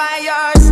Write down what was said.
my heart.